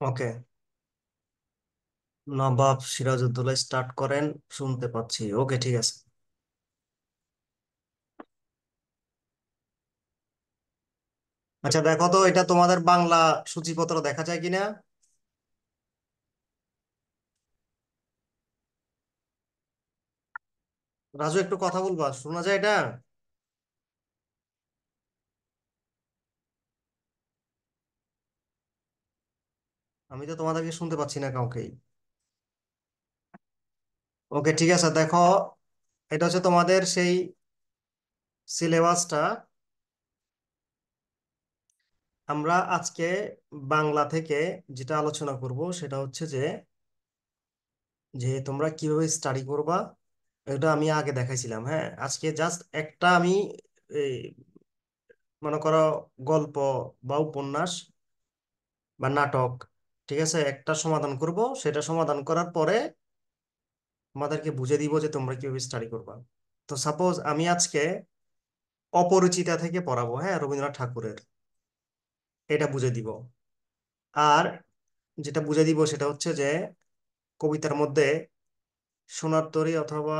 ওকে। নবাব Sirajuddaulah start করেন, শুনতে পাচ্ছি। ওকে, ঠিক আছে। আচ্ছা দেখো তো, এটা তোমাদের বাংলা সূচিপত্র দেখা যায় কিনা? রাজু, একটু কথা বলবা? শোনা যায় এটা? আমি তো তোমাদেরকে শুনতে পাচ্ছি না কাউকেই। ওকে ঠিক আছে, দেখো, এটা হচ্ছে তোমাদের সেই সিলেবাসটা আমরা আজকে বাংলা থেকে যেটা আলোচনা করব, সেটা হচ্ছে যে যে তোমরা কীভাবে স্টাডি করবা, এটা আমি আগে দেখাইছিলাম হ্যাঁ? আজকে জাস্ট একটা আমি মনে করো গল্প বা উপন্যাস বা নাটক ঠিক আছে? একটা সমাধান করব, সেটা সমাধান করার পরে তোমাদেরকে বুঝে দিব যে তোমরা কীভাবে স্টাডি করবা। তো সাপোজ আমি আজকে অপরিচিতা থেকে পড়াবো হ্যাঁ? রবীন্দ্রনাথ ঠাকুরের। এটা বুঝে দিব। আর যেটা বুঝে দিব সেটা হচ্ছে যে কবিতার মধ্যে সোনার তরী অথবা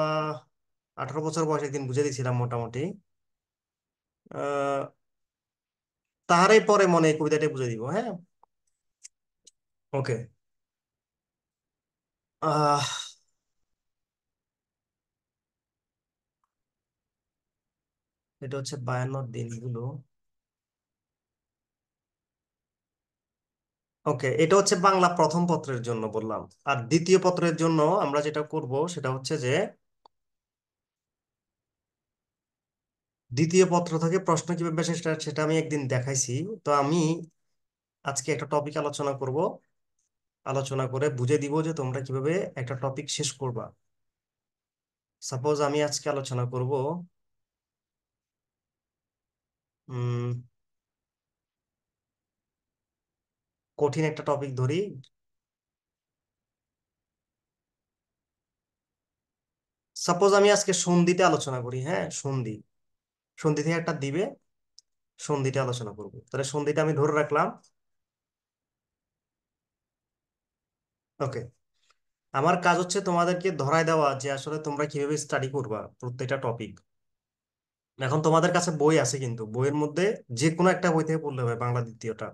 আঠারো বছর বয়সে একদিন বুঝে দিয়েছিলাম মোটামুটি। তাহারাই পরে মনে কবিতাটা বুঝে দিব হ্যাঁ? ওকে আহ এটা হচ্ছে বায়ান্নর দিনগুলো ওকে এটা হচ্ছে বাংলা প্রথম পত্রের জন্য বললাম। আর দ্বিতীয় পত্রের জন্য আমরা যেটা করব সেটা হচ্ছে যে দ্বিতীয় পত্র থেকে প্রশ্ন কীভাবে সেটা সেটা আমি একদিন দেখাইছি। তো আমি আজকে একটা টপিক আলোচনা করব। আলোচনা করে বুঝে দিব যে তোমরা কীভাবে একটা টপিক শেষ করবা। সাপোজ আমি আজকে আলোচনা করব কঠিন একটা টপিক ধরি। সাপোজ আমি আজকে সন্ধিতে আলোচনা করি হ্যাঁ সন্ধি। সন্ধি থেকে একটা দিবে সন্ধিটা আলোচনা করব। তাহলে সন্ধিটা আমি ধরে রাখলাম ওকে আমার কাজ হচ্ছে তোমাদেরকে ধরায় দেওয়া যে আসলে তোমরা কীভাবে স্টাডি করবা প্রত্যেকটা টপিক এখন তোমাদের কাছে বই আছে কিন্তু, বইয়ের মধ্যে যে কোনো একটা বই থেকে পড়লে হবে বাংলা দ্বিতীয়টা।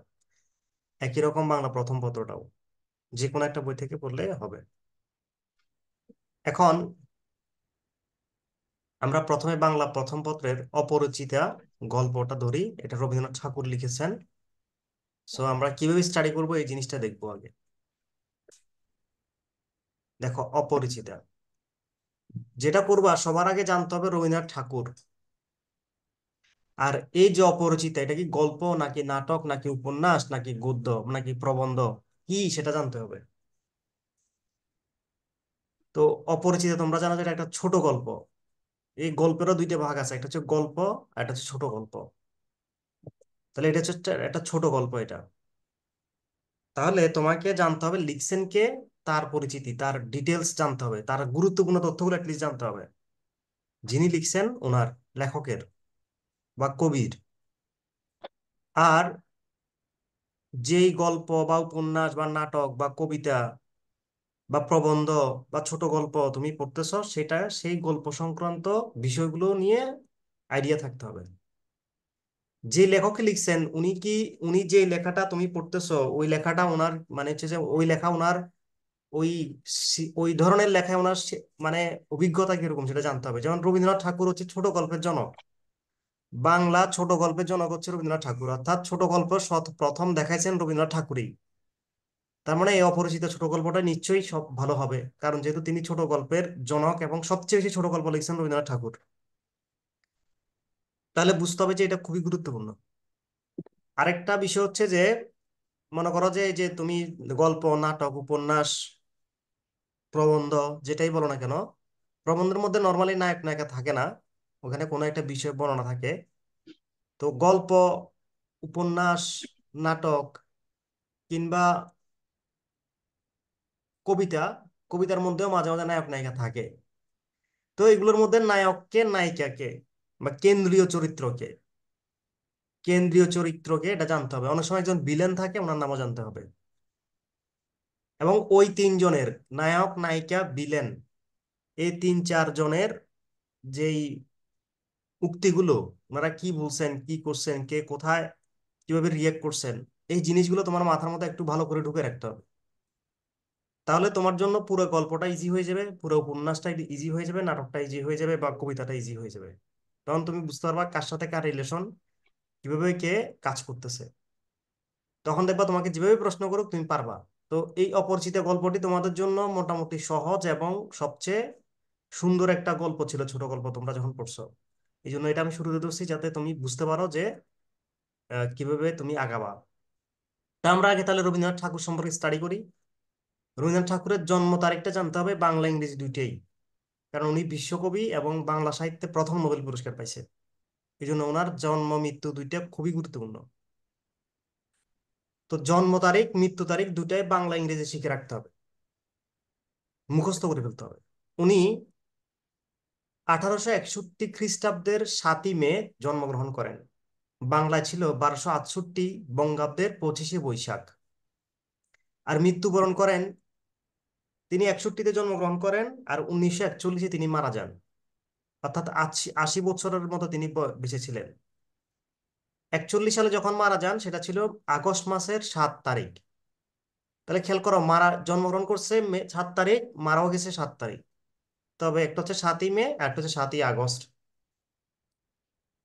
একই রকম বাংলা প্রথম পত্রটাও যে কোনো একটা বই থেকে পড়লে হবে। এখন আমরা প্রথমে বাংলা প্রথম পত্রের অপরিচিতা গল্পটা ধরি, এটা রবীন্দ্রনাথ ঠাকুর লিখেছেন। সো আমরা কীভাবে স্টাডি করব এই জিনিসটা দেখব আগে। দেখো, অপরিচিতা। যেটা করবা, সবার আগে জানতে হবে রবীন্দ্রনাথ ঠাকুর। আর এই যে অপরিচিতা, এটা কি গল্প, নাকি নাটক, নাকি উপন্যাস, নাকি গদ্য, নাকি প্রবন্ধ? কি, সেটা জানতে হবে। তো অপরিচিতা, তোমরা জানো যে এটা একটা ছোট গল্প। এই গল্পেরও দুইটা ভাগ আছে, একটা হচ্ছে গল্প, আর একটা হচ্ছে ছোট গল্প। তাহলে এটা হচ্ছে একটা ছোট গল্প এটা। তাহলে তোমাকে জানতে হবে লিখছেন কে? তার পরিচিতি, তার ডিটেলস জানতে হবে, তার গুরুত্বপূর্ণ তথ্যগুলো অ্যাটলিস্ট জানতে হবে। যিনি লিখছেন ওনার লেখকের বা কবির। আর যেই গল্প বা উপন্যাস বা নাটক বা কবিতা বা প্রবন্ধ বা ছোট গল্প তুমি পড়তেছো, সেটা, সেই গল্প সংক্রান্ত বিষয়গুলো নিয়ে আইডিয়া থাকতে হবে। যে লেখকে লিখছেন, উনি কি, উনি যে লেখাটা তুমি পড়তেছো, ওই লেখাটা ওনার মানে হচ্ছে যে ওই লেখা ওনার ওই ওই ধরনের লেখায় ওনার মানে অভিজ্ঞতা কীরকম সেটা জানতে হবে। যেমন রবীন্দ্রনাথ ঠাকুর হচ্ছে ছোট গল্পের জনক। বাংলা ছোট গল্পের জনক হচ্ছে রবীন্দ্রনাথ ঠাকুর। অর্থাৎ ছোট গল্প প্রথম দেখাইছেন রবীন্দ্রনাথ ঠাকুরই। তার মানে এই অপরিচিত ছোট গল্পটা নিশ্চয়ই সব ভালো হবে। কারণ যেহেতু তিনি ছোট গল্পের জনক এবং সবচেয়ে বেশি ছোট গল্প লিখছেন রবীন্দ্রনাথ ঠাকুর। তাহলে বুঝতে হবে যে এটা খুবই গুরুত্বপূর্ণ। আরেকটা বিষয় হচ্ছে যে, মনে করো যে যে তুমি গল্প, নাটক, উপন্যাস প্রবন্ধ, যেটাই বলো না কেন, প্রবন্ধের মধ্যে নর্মালি নায়ক নায়িকা থাকে না, ওখানে কোনো একটা বিষয় বর্ণনা থাকে। তো গল্প, উপন্যাস, নাটক কিংবা কবিতা, কবিতার মধ্যেও মাঝে মাঝে নায়ক নায়িকা থাকে। তো এগুলোর মধ্যে নায়ককে নায়িকাকে বা কেন্দ্রীয় চরিত্রকে কেন্দ্রীয় চরিত্রকে এটা জানতে হবে। অনেক সময় একজন ভিলেন থাকে, ওনার নামও জানতে হবে। এবং ওই তিনজনের নায়ক, নায়িকা বিলেন এই তিন চার জনের যেই উক্তিগুলো, ওনারা কি বলছেন, কি করছেন, কে কোথায়, কীভাবে রিয়েক্ট করছেন, এই জিনিসগুলো তোমার মাথার মধ্যে একটু ভালো করে ঢুকে রাখতে হবে। তাহলে তোমার জন্য পুরো গল্পটা ইজি হয়ে যাবে, পুরো উপন্যাসটা ইজি হয়ে যাবে, নাটকটা ইজি হয়ে যাবে বা কবিতাটা ইজি হয়ে যাবে। তখন তুমি বুঝতে পারবা কার সাথে কার রিলেশন কীভাবে কে কাজ করতেছে। তখন দেখবা তোমাকে যেভাবে প্রশ্ন করুক তুমি পারবা। তো এই অপরিচিত গল্পটি তোমাদের জন্য মোটামুটি সহজ এবং সবচেয়ে সুন্দর একটা গল্প ছিল, ছোট গল্প তোমরা যখন পড়ছো। এই জন্য এটা আমি শুরুতে ধরছি যাতে তুমি বুঝতে পারো যে কীভাবে তুমি আগাবা। তা আমরা আগে তাহলে রবীন্দ্রনাথ ঠাকুর সম্পর্কে স্টাডি করি। রবীন্দ্রনাথ ঠাকুরের জন্ম তারিখটা জানতে হবে বাংলা, ইংরেজি দুইটাই। কারণ উনি বিশ্বকবি এবং বাংলা সাহিত্যে প্রথম নোবেল পুরস্কার পাইছে। এই জন্য ওনার জন্ম, মৃত্যু দুইটা খুবই গুরুত্বপূর্ণ। তো জন্ম তারিখ, মৃত্যু তারিখ দুটাই বাংলা ইংরেজি শিখে রাখতে হবে। মুখস্থ করে ফেলতে হবে। উনি আঠারোশো একষট্টি খ্রিস্টাব্দের সাতই মে জন্মগ্রহণ করেন। বাংলায় ছিল বারোশো আটষট্টি বঙ্গাব্দের পঁচিশে বৈশাখ। আর মৃত্যুবরণ করেন, তিনি একষট্টিতে জন্মগ্রহণ করেন আর উনিশশো একচল্লিশে তিনি মারা যান। অর্থাৎ আশি বছরের মতো তিনি বেঁচে ছিলেন। একচল্লিশ সালে যখন মারা যান, সেটা ছিল আগস্ট মাসের সাত তারিখ। তাহলে খেয়াল করো, মারা, জন্মগ্রহণ করছে মে, সাত তারিখ, মারাও গেছে সাত তারিখ। তবে একটা হচ্ছে সাতই মে, আর একটা হচ্ছে সাতই আগস্ট।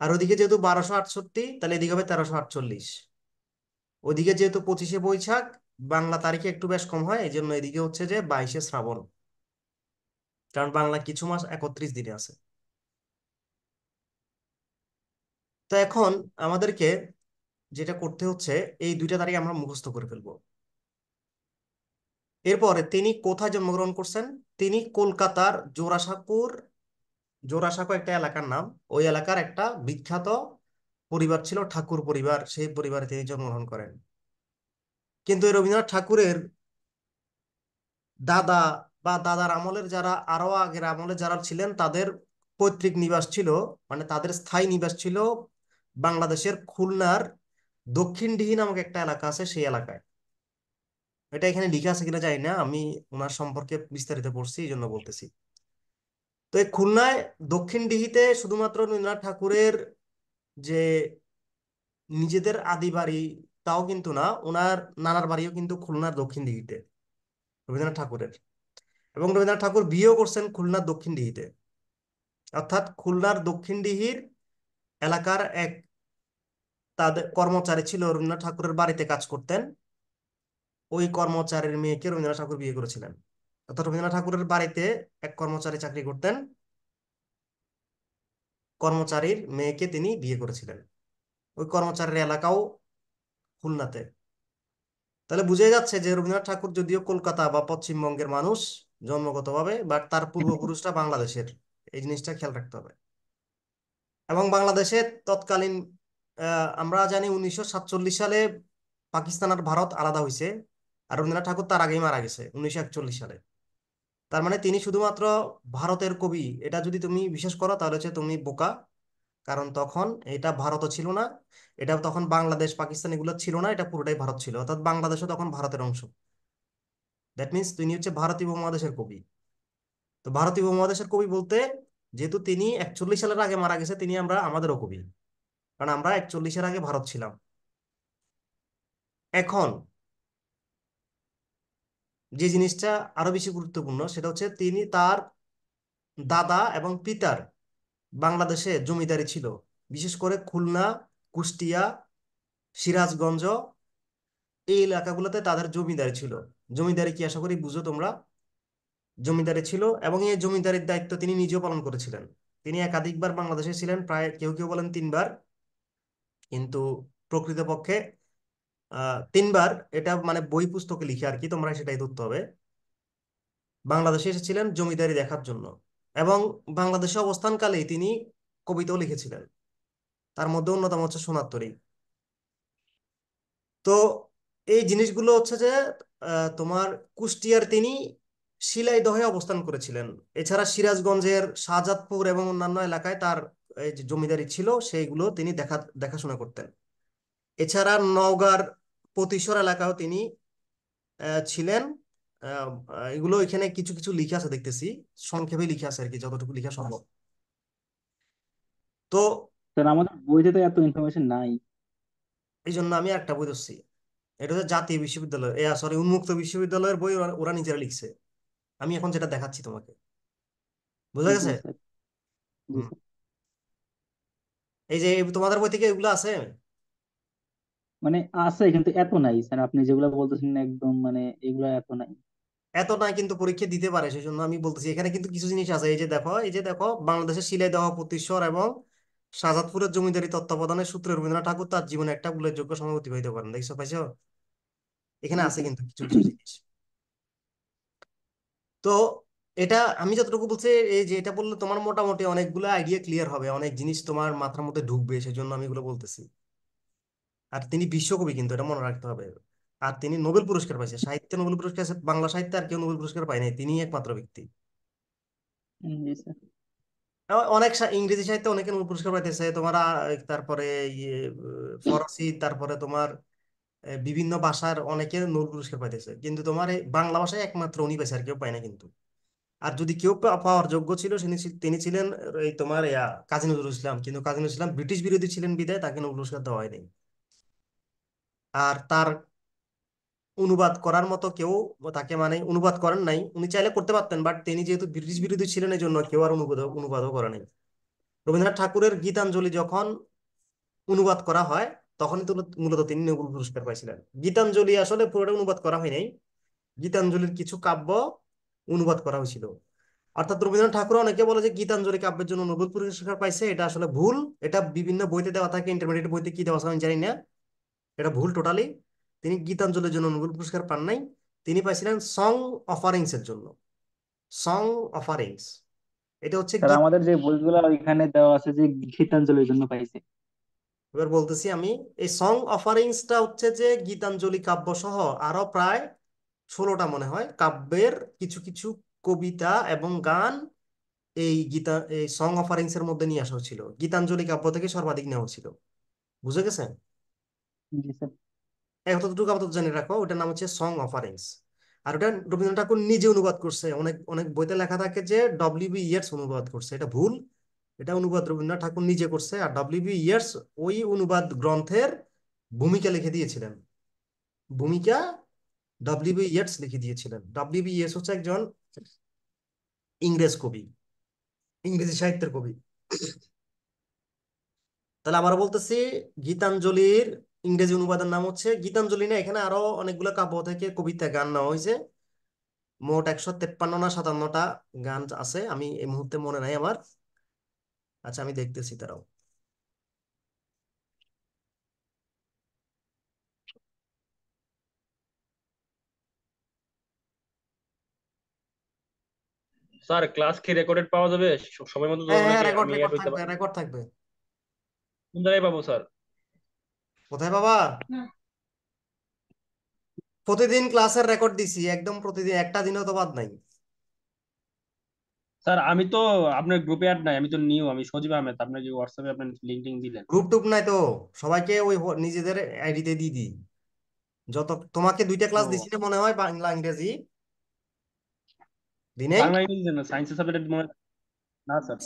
আর ওদিকে যেহেতু বারোশো আটষট্টি, তাহলে এদিকে হবে তেরোশো আটচল্লিশ। ওদিকে যেহেতু পঁচিশে বৈশাখ, বাংলা তারিখে একটু বেশ কম হয় এই জন্য এদিকে হচ্ছে যে বাইশে শ্রাবণ। কারণ বাংলা কিছু মাস একত্রিশ দিনে আছে। তো এখন আমাদেরকে যেটা করতে হচ্ছে, এই দুইটা তারিখ আমরা মুখস্থ করে ফেলব। এরপরে তিনি কোথায় জন্মগ্রহণ করছেন? তিনি কলকাতার জোড়াসাঁকোর, জোড়াসাঁকো একটা এলাকার নাম। ওই এলাকার একটা বিখ্যাত পরিবার ছিল, ঠাকুর পরিবার। সেই পরিবারে তিনি জন্মগ্রহণ করেন। কিন্তু রবীন্দ্রনাথ ঠাকুরের দাদা বা দাদার আমলের যারা আরও আগের আমলে যারা ছিলেন, তাদের পৈতৃক নিবাস ছিল মানে তাদের স্থায়ী নিবাস ছিল বাংলাদেশের খুলনার দক্ষিণডিহি নামক একটা এলাকা আছে, সেই এলাকায়। এটা এখানে লিখা আছে কিনা জানি না, আমি ওনার সম্পর্কে বিস্তারিত পড়ছি এই জন্য বলতেছি। তো এই খুলনায় দক্ষিণডিহিতে শুধুমাত্র রবীন্দ্রনাথ ঠাকুরের যে নিজেদের আদি বাড়ি তাও কিন্তু না, ওনার নানার বাড়িও কিন্তু খুলনার দক্ষিণদিহিতে রবীন্দ্রনাথ ঠাকুরের। এবং রবীন্দ্রনাথ ঠাকুর বিয়েও করছেন খুলনার দক্ষিণদিহিতে অর্থাৎ খুলনার দক্ষিণদিহির এলাকার এক তাদের কর্মচারী ছিল রবীন্দ্রনাথ ঠাকুরের বাড়িতে কাজ করতেন। ওই কর্মচারীর মেয়েকে রবীন্দ্রনাথ ঠাকুর বিয়ে করেছিলেন। অর্থাৎ রবীন্দ্রনাথ ঠাকুরের বাড়িতে এক কর্মচারী চাকরি করতেন। কর্মচারীর মেয়েকে তিনি বিয়ে করেছিলেন। ওই কর্মচারীর এলাকাও খুলনাতে। তাহলে বুঝে যাচ্ছে যে রবীন্দ্রনাথ ঠাকুর যদিও কলকাতা বা পশ্চিমবঙ্গের মানুষ জন্মগতভাবে, বাট তার পূর্বপুরুষরা বাংলাদেশের। এই জিনিসটা খেয়াল রাখতে হবে। এবং বাংলাদেশে তৎকালীন আমরা জানি উনিশশো সাতচল্লিশ সালে পাকিস্তান আর ভারত আলাদা হয়েছে আর রবীন্দ্রনাথ ঠাকুর তার আগেই মারা গেছে, উনিশশো একচল্লিশ সালে। তার মানে তিনি শুধুমাত্র ভারতের কবি, এটা যদি তুমি বিশ্বাস করো তাহলে হচ্ছে তুমি বোকা, কারণ তখন এটা ভারতও ছিল না এটা তখন বাংলাদেশ, পাকিস্তান এগুলো ছিল না, এটা পুরোটাই ভারত ছিল, অর্থাৎ বাংলাদেশও তখন ভারতের অংশ। দ্যাট মিনস তিনি হচ্ছে ভারতীয় উপমহাদেশের কবি। তো ভারতীয় উপমহাদেশের কবি বলতে যেহেতু তিনি একচল্লিশ সালের আগে মারা গেছে, তিনি আমরা, আমাদেরও কবি কারণ আমরা একচল্লিশের আগে ভারত ছিলাম। এখন যে জিনিসটা আরও বেশি গুরুত্বপূর্ণ, সেটা হচ্ছে তিনি তার দাদা এবং পিতার বাংলাদেশে জমিদারি ছিল। বিশেষ করে খুলনা, কুষ্টিয়া, সিরাজগঞ্জ, এই এলাকাগুলোতে তাদের জমিদারি ছিল। জমিদারি কি আশা করি বুঝো তোমরা? জমিদারি ছিল এবং এই জমিদারির দায়িত্ব তিনি নিজেও পালন করেছিলেন। তিনি একাধিকবার বাংলাদেশে ছিলেন, প্রায় কেউ কেউ বলেন তিনবার। কিন্তু প্রকৃতপক্ষে তিনবার এটা মানে বই পুস্তকে লিখে আর কি তোমরা সেটাই ধরতে হবে। বাংলাদেশে এসেছিলেন জমিদারি দেখার জন্য এবং বাংলাদেশে অবস্থানকালেই তিনি কবিতাও লিখেছিলেন। তার মধ্যে অন্যতম হচ্ছে সোনার তরী। তো এই জিনিসগুলো হচ্ছে যে তোমার কুষ্টিয়ার তিনি শিলাইদহে অবস্থান করেছিলেন। এছাড়া সিরাজগঞ্জের শাহজাদপুর এবং অন্যান্য এলাকায় তার এই যে জমিদারি ছিল সেইগুলো তিনি দেখা দেখাশোনা করতেন। এছাড়া নওগাঁর পতিশ্বর এলাকাও তিনি ছিলেন। এগুলো এখানে কিছু কিছু লিখে আছে দেখতেছি। সংক্ষেপে লিখে আছে আর কি যতটুকু লিখা সম্ভব। তো আমাদের বইতে তো এত ইনফরমেশন নাই। এই জন্য আমি একটা বই ধরছি। এটা হচ্ছে জাতীয় বিশ্ববিদ্যালয়। এ সরি উন্মুক্ত বিশ্ববিদ্যালয়ের বই ওরা নিজেরা লিখছে। আমি এখন যেটা দেখাচ্ছি তোমাকে। বুঝা গেছে? হুম। এই যে তোমাদের বই থেকে এগুলো আছে? মানে আছে কিন্তু এত নাই। স্যার আপনি যেগুলো বলতেছেন একদম মানে এগুলো এত নাই। এত নাই কিন্তু পরীক্ষা দিতে পারে সেই জন্য আমি বলতেছি এখানে কিন্তু কিছু জিনিস আছে। এই যে দেখো এই যে দেখো বাংলাদেশের শিলাই দেওয়া প্রতিশ্বর এবং শাহজাদপুরের জমিদারি তত্ত্বাবধানের সূত্রে রবীন্দ্রনাথ ঠাকুর তার জীবনে একটা উল্লেখযোগ্য সময় অতিবাহিত করেন দেখছ পাইছো? এখানে আছে কিন্তু কিছু কিছু জিনিস। তো এটা আমি যতটুকু বলছি এই যে এটা বললে তোমার মোটামুটি অনেকগুলো আইডিয়া ক্লিয়ার হবে অনেক জিনিস তোমার মাথার মধ্যে ঢুকবে সেই জন্য আমি এগুলো বলতেছি। আর তিনি বিশ্বকবি কিন্তু এটা মনে রাখতে হবে। আর তিনি নোবেল পুরস্কার পাইছে সাহিত্যে নোবেল পুরস্কার আছে, বাংলা সাহিত্যে আর কেউ নোবেল পুরস্কার পায় নাই তিনি একমাত্র ব্যক্তি। অনেক ইংরেজি সাহিত্যে অনেকে নোবেল পুরস্কার পাইতেছে তোমার তারপরে ইয়ে ফরাসি তারপরে তোমার বিভিন্ন ভাষার অনেকে নোবেল পুরস্কার পাইতেছে। কিন্তু তোমার এই বাংলা ভাষায় একমাত্র উনি পাইছে আর কেউ পায় না কিন্তু। আর যদি কেউ পাওয়ার যোগ্য ছিল তিনি ছিলেন এই তোমার ইয়া, কাজী নজরুল ইসলাম। কিন্তু কাজী নজরুল ইসলাম ব্রিটিশ বিরোধী ছিলেন বিধায় তাকে নোবেল পুরস্কার দেওয়া হয়নি। আর তার অনুবাদ করার মতো কেউ তাকে মানে অনুবাদ করেন নাই। উনি চাইলে করতে পারতেন বাট তিনি যেহেতু ব্রিটিশ বিরোধী ছিলেন এই জন্য কেউ আর অনুবাদ, অনুবাদও করে নাই রবীন্দ্রনাথ ঠাকুরের গীতাঞ্জলি যখন অনুবাদ করা হয় তখনই তো মূলত তিনি নোবেল পুরস্কার পাইছিলেন। গীতাঞ্জলি আসলে পুরোটা অনুবাদ করা হয় নাই। গীতাঞ্জলির কিছু কাব্য অনুবাদ করা হয়েছিল। অর্থাৎ রবীন্দ্রনাথ ঠাকুর অনেকে বলে যে গীতাঞ্জলি কাব্যের জন্য নোবেল পুরস্কার পাইছে এটা আসলে ভুল। এটা বিভিন্ন বইতে দেওয়া থাকে ইন্টারমিডিয়েট বইতে কি দেওয়া আমি জানি না। এটা ভুল টোটালি তিনি গীতাঞ্জলির জন্য নোবেল পুরস্কার পান নাই। তিনি পাইছিলেন সং অফারিংস এর জন্য। সং অফারিংস এটা হচ্ছে আমাদের যে বইগুলো ওইখানে দেওয়া আছে যে গীতাঞ্জলির জন্য পাইছে। এবার বলতেছি আমি এই সং অফারিংসটা হচ্ছে যে গীতাঞ্জলি কাব্য সহ আরও প্রায় ষোলোটা মনে হয় কাব্যের কিছু কিছু কবিতা এবং গান এই গীতা এই সং অফারিংস এর মধ্যে নিয়ে আসা হয়েছিল। গীতাঞ্জলি কাব্য থেকে সর্বাধিক নেওয়া হয়েছিল। বুঝে গেছে জি এতটুকু আপাতত জেনে রাখো ওটার নাম হচ্ছে সং অফারিংস আর ওটা রবীন্দ্রনাথ ঠাকুর নিজে অনুবাদ করছে অনেক অনেক বইতে লেখা থাকে যে ডব্লিউ বি ইয়েটস অনুবাদ করছে এটা ভুল। এটা অনুবাদ রবীন্দ্রনাথ ঠাকুর নিজে করছে আর ডব্লিউ বি ইয়েটস ওই অনুবাদ গ্রন্থের ভূমিকা লিখে দিয়েছিলেন। ভূমিকা ডব্লিউ বি ইয়েটস লিখে দিয়েছিলেন। ডব্লিউ বি ইয়েটস হচ্ছে একজন ইংরেজ কবি, ইংরেজি সাহিত্যের কবি। তাহলে আবার বলতেছি, গীতাঞ্জলির ইংরেজি অনুবাদের নাম হচ্ছে, গীতাঞ্জলি না এখানে আরও অনেকগুলো কাব্য থেকে কবিতা গান নেওয়া হয়েছে। মোট একশো তেপ্পান্ন না সাতান্নটা গান আছে, আমি এই মুহূর্তে মনে নাই আমার। আচ্ছা আমি দেখতেছি তারাও স্যার ক্লাস কি রেকর্ডেড পাওয়া যাবে? সময় মতো হ্যাঁ হ্যাঁ নাকি রেকর্ড আমি রেকর্ড হইতে থাকবে রেকর্ড থাকবে। কোন জায়গায় পাবো স্যার? কোথায় বাবা প্রতিদিন ক্লাসের রেকর্ড দিছি একদম প্রতিদিন একটা দিনও তো বাদ নাই। স্যার আমি তো আপনার গ্রুপে অ্যাড নাই আমি তো নিউ আমি সজীব আহমেদ আপনার যে হোয়াটসঅ্যাপে আপনার লিঙ্ক টিঙ্ক দিলেন। গ্রুপ টুপ নাই তো সবাইকে ওই নিজেদের আইডিতে দিয়ে দিই। যত তোমাকে দুইটা ক্লাস দিছি না মনে হয় বাংলা ইংরেজি। দিনেই বাংলা ইংরেজি না সায়েন্সের সাবজেক্ট মনে না স্যার।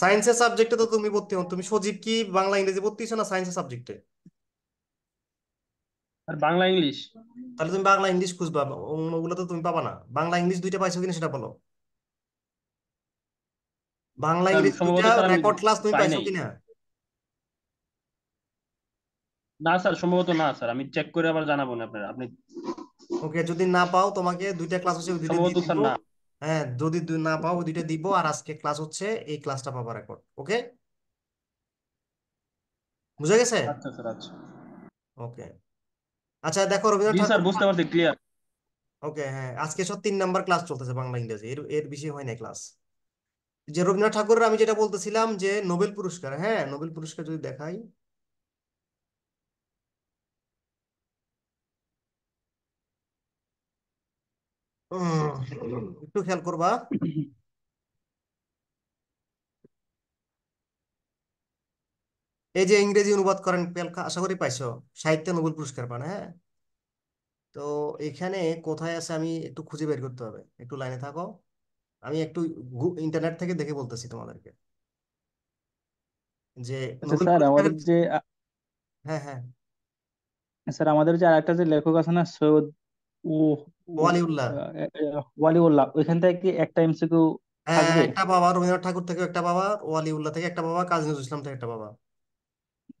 সায়েন্সের সাবজেক্টে তো তুমি ভর্তি হও তুমি সজীব কি বাংলা ইংরেজি ভর্তি হইছো না সায়েন্সের সাবজেক্টে আর বাংলা ইংলিশ তাহলে তুমি বাংলা ইংলিশ খুঁজবা ওগুলো তো তুমি পাবা না। বাংলা ইংলিশ দুইটা পাইছো কিনা সেটা বলো। বাংলা স্যার ইংরেজি দুইটা সম্ভবত স্যার আমি রেকর্ড ক্লাস তুমি পাইছো কিনা? না স্যার সম্ভবত না স্যার আমি চেক করে আবার জানাব না আপনার আপনি ওকে যদি না পাও তোমাকে দুইটা ক্লাস হচ্ছে ওই দুইটা সম্ভবত দিব স্যার না। হ্যাঁ যদি না পাও দুইটা দিব আর আজকে ক্লাস হচ্ছে এই ক্লাসটা পাবা রেকর্ড ওকে? বুঝে গেছে? আচ্ছা স্যার আচ্ছা। ওকে। আচ্ছা দেখো জি স্যার বুঝতে পারছি ক্লিয়ার ওকে হ্যাঁ আজকে সব তিন নাম্বার ক্লাস চলতেছে বাংলা ইংরেজি এর এর বেশি হয় না ক্লাস যে রবীন্দ্রনাথ ঠাকুরের আমি যেটা বলতেছিলাম যে নোবেল পুরস্কার হ্যাঁ নোবেল পুরস্কার যদি দেখাই। একটু খেয়াল করবা। এই যে ইংরেজি অনুবাদ করেন আশা করি পাইছো সাহিত্যে নোবেল পুরস্কার পান হ্যাঁ? তো এখানে কোথায় আছে আমি একটু খুঁজে বের করতে হবে একটু লাইনে থাকো। আমি একটু ইন্টারনেট থেকে দেখে বলতেছি তোমাদেরকে। যে আচ্ছা স্যার আমাদের যে হ্যাঁ হ্যাঁ। স্যার আমাদের যে আরেকটা যে লেখক আছে না সৈয়দ ও ওয়ালিউল্লাহ। ওয়ালিউল্লাহ ওইখান থেকে কি একটা এমসিকিউ হ্যাঁ থাকবে? একটা বাবা রবীন্দ্রনাথ ঠাকুর থেকে একটা বাবা ওয়ালিউল্লাহ থেকে একটা বাবা কাজী নজরুল ইসলাম থেকে একটা বাবা।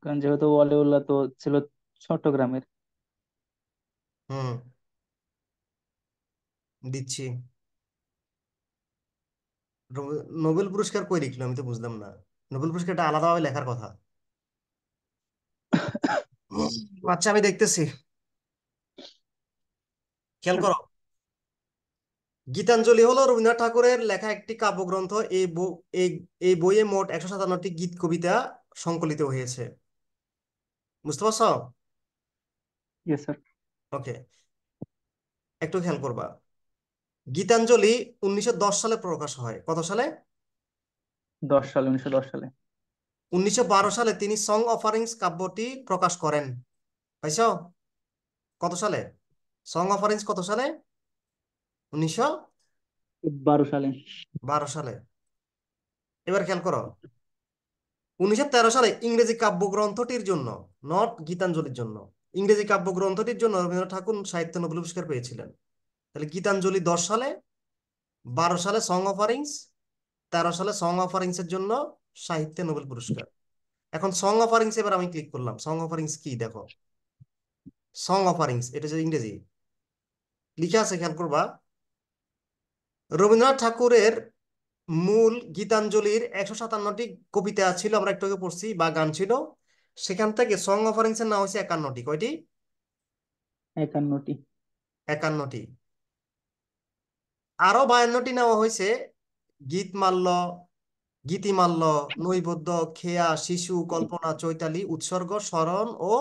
কারণ যেহেতু ওয়ালিউল্লাহ তো ছিল চট্টগ্রামের। হুম। দিচ্ছি। নোবেল পুরস্কার কই লিখলো আমি তো বুঝলাম না। নোবেল পুরস্কারটা আলাদাভাবে লেখার কথা। আচ্ছা আমি দেখতেছি। খেয়াল করো। গীতাঞ্জলি হলো রবীন্দ্রনাথ ঠাকুরের লেখা একটি কাব্যগ্রন্থ। এই এই এই বইয়ে মোট একশো সাতান্নটি গীত কবিতা সংকলিত হয়েছে। বুঝতে পারছ? ওকে একটু খেয়াল করবা। গীতাঞ্জলি উনিশশো দশ সালে প্রকাশ হয়। কত সালে? দশ সালে উনিশশো দশ সালে। উনিশশো বারো সালে তিনি সং অফারিংস কাব্যটি প্রকাশ করেন। পাইছো? কত সালে? সং অফারিংস কত সালে? উনিশশো বারো সালে। বারো সালে। এবার খেয়াল করো। উনিশশো তেরো সালে ইংরেজি কাব্যগ্রন্থটির জন্য নট গীতাঞ্জলির জন্য ইংরেজি কাব্যগ্রন্থটির জন্য রবীন্দ্রনাথ ঠাকুর সাহিত্য নোবেল পুরস্কার পেয়েছিলেন। তাহলে গীতাঞ্জলি দশ সালে বারো সালে সং অফারিংস তেরো সালে সং অফারিংস এর জন্য সাহিত্যে নোবেল পুরস্কার। এখন সং অফারিংস এবার আমি ক্লিক করলাম। সং অফারিংস কি? দেখো। সং অফারিংস এটা যে ইংরেজি। লিখে আছে খেয়াল করবা। রবীন্দ্রনাথ ঠাকুরের মূল গীতাঞ্জলির একশো সাতান্নটি কবিতা ছিল আমরা একটু আগে পড়ছি বা গান ছিল। সেখান থেকে সং অফারিংস এর নাম হয়েছে একান্নটি। কয়টি? একান্নটি। একান্নটি। আরও বায়ান্নটি নেওয়া হয়েছে। গীতমাল্য গীতিমাল্য নৈবেদ্য খেয়া শিশু কল্পনা চৈতালি উৎসর্গ স্মরণ ও